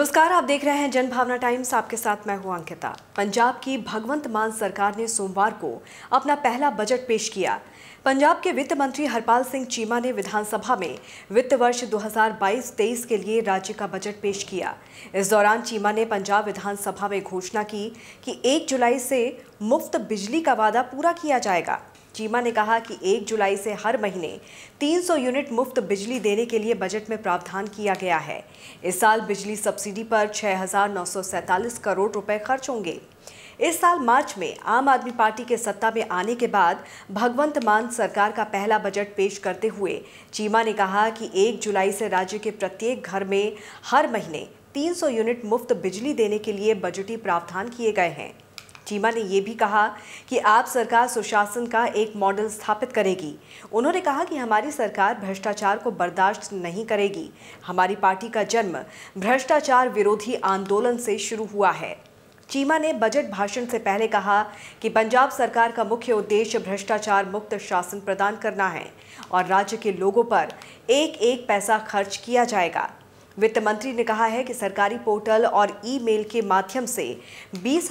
नमस्कार, आप देख रहे हैं जन भावना टाइम्स। आपके साथ मैं हूँ अंकिता। पंजाब की भगवंत मान सरकार ने सोमवार को अपना पहला बजट पेश किया। पंजाब के वित्त मंत्री हरपाल सिंह चीमा ने विधानसभा में वित्त वर्ष 2022-23 के लिए राज्य का बजट पेश किया। इस दौरान चीमा ने पंजाब विधानसभा में घोषणा की कि 1 जुलाई से मुफ़्त बिजली का वादा पूरा किया जाएगा। चीमा ने कहा कि 1 जुलाई से हर महीने 300 यूनिट मुफ़्त बिजली देने के लिए बजट में प्रावधान किया गया है। इस साल बिजली सब्सिडी पर छह करोड़ रुपए खर्च होंगे। इस साल मार्च में आम आदमी पार्टी के सत्ता में आने के बाद भगवंत मान सरकार का पहला बजट पेश करते हुए चीमा ने कहा कि 1 जुलाई से राज्य के प्रत्येक घर में हर महीने 300 यूनिट मुफ़्त बिजली देने के लिए बजटी प्रावधान किए गए हैं। चीमा ने यह भी कहा कि आप सरकार सुशासन का एक मॉडल स्थापित करेगी। उन्होंने कहा कि हमारी सरकार भ्रष्टाचार को बर्दाश्त नहीं करेगी। हमारी पार्टी का जन्म भ्रष्टाचार विरोधी आंदोलन से शुरू हुआ है। चीमा ने बजट भाषण से पहले कहा कि पंजाब सरकार का मुख्य उद्देश्य भ्रष्टाचार मुक्त शासन प्रदान करना है और राज्य के लोगों पर एक एक पैसा खर्च किया जाएगा। वित्त मंत्री ने कहा है कि सरकारी पोर्टल और ईमेल के माध्यम से बीस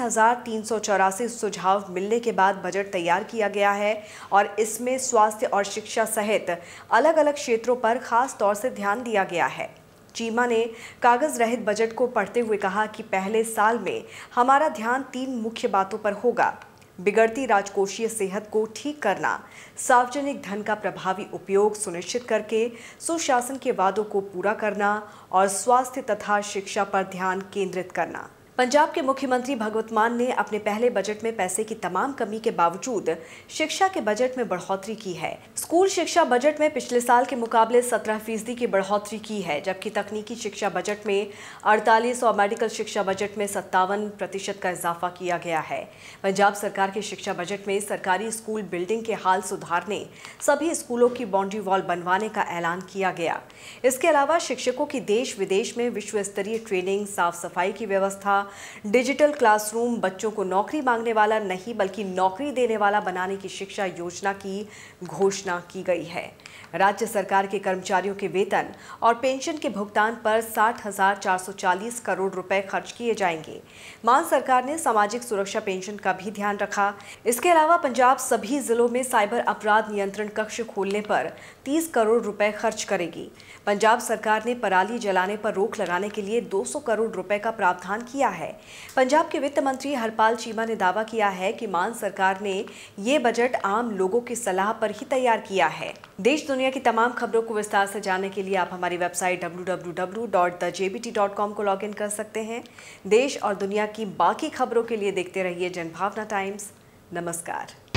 सुझाव मिलने के बाद बजट तैयार किया गया है और इसमें स्वास्थ्य और शिक्षा सहित अलग अलग क्षेत्रों पर खास तौर से ध्यान दिया गया है। चीमा ने कागज़ रहित बजट को पढ़ते हुए कहा कि पहले साल में हमारा ध्यान तीन मुख्य बातों पर होगा। बिगड़ती राजकोषीय सेहत को ठीक करना, सार्वजनिक धन का प्रभावी उपयोग सुनिश्चित करके सुशासन के वादों को पूरा करना और स्वास्थ्य तथा शिक्षा पर ध्यान केंद्रित करना। पंजाब के मुख्यमंत्री भगवत मान ने अपने पहले बजट में पैसे की तमाम कमी के बावजूद शिक्षा के बजट में बढ़ोतरी की है। स्कूल शिक्षा बजट में पिछले साल के मुकाबले 17 फ़ीसदी की बढ़ोतरी की है, जबकि तकनीकी शिक्षा बजट में 48 और मेडिकल शिक्षा बजट में सत्तावन प्रतिशत का इजाफा किया गया है। पंजाब सरकार के शिक्षा बजट में सरकारी स्कूल बिल्डिंग के हाल सुधारने, सभी स्कूलों की बाउंड्री वॉल बनवाने का ऐलान किया गया। इसके अलावा शिक्षकों की देश विदेश में विश्व स्तरीय ट्रेनिंग साफ़ सफ़ाई की व्यवस्था, डिजिटल क्लासरूम, बच्चों को नौकरी मांगने वाला नहीं, बल्कि नौकरी देने वाला बनाने की शिक्षा योजना की घोषणा की गई है। राज्य सरकार के कर्मचारियों के वेतन और पेंशन के भुगतान पर साठ हज़ार चार सौ चालीस करोड़ रुपए खर्च किए जाएँगे। मान सरकार ने सामाजिक सुरक्षा पेंशन का भी ध्यान रखा। इसके अलावा पंजाब सभी जिलों में साइबर अपराध नियंत्रण कक्ष खोलने पर 30 करोड़ रुपए खर्च करेगी। पंजाब सरकार ने पराली जलाने पर रोक लगाने के लिए 200 करोड़ रुपए का प्रावधान किया है। पंजाब के वित्त मंत्री हरपाल चीमा ने दावा किया है कि मान सरकार ने ये बजट आम लोगों की सलाह पर ही तैयार किया है। देश दुनिया की तमाम खबरों को विस्तार से जानने के लिए आप हमारी वेबसाइट www.thejbt.com को लॉगिन कर सकते हैं। देश और दुनिया की बाकी खबरों के लिए देखते रहिए जनभावना टाइम्स। नमस्कार।